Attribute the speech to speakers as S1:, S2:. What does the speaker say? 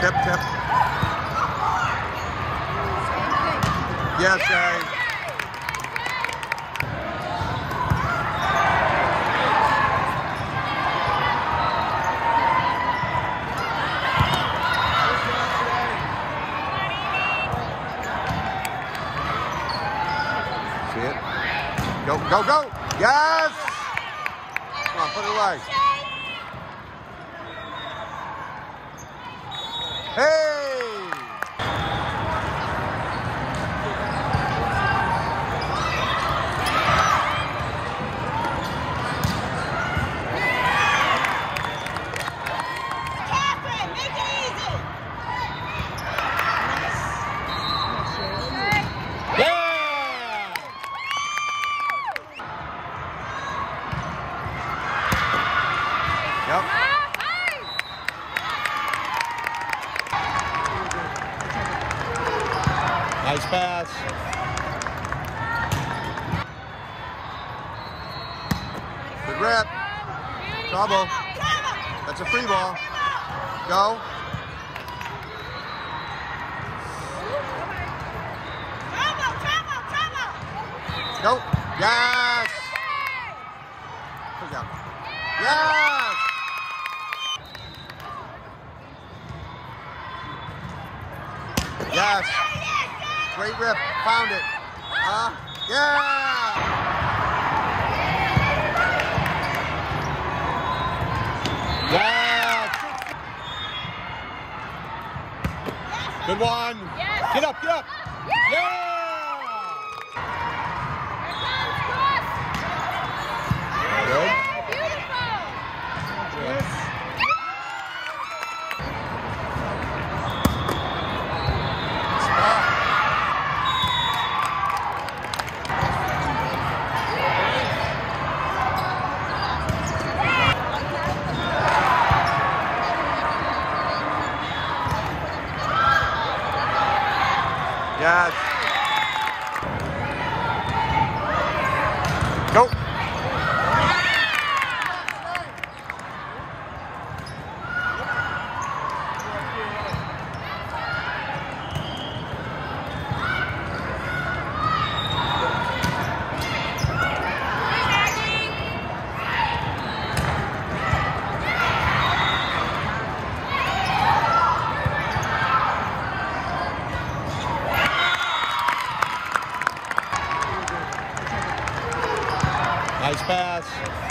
S1: Tip, tip. Yes, guys. See it? Go, go, go! Yes! Come on, put it away. Hey!
S2: Catherine, make it easy.
S1: Yeah! Yep. Nice pass. Good rep. Trouble. That's a free ball. Go. Go. Yes. Good job. Yes. Yes. Great rip. Found it. Uh, yeah. Yes. Good one.
S2: Yes.
S1: Get up, get up. Yeah. Good. Yes. Go. Nice pass.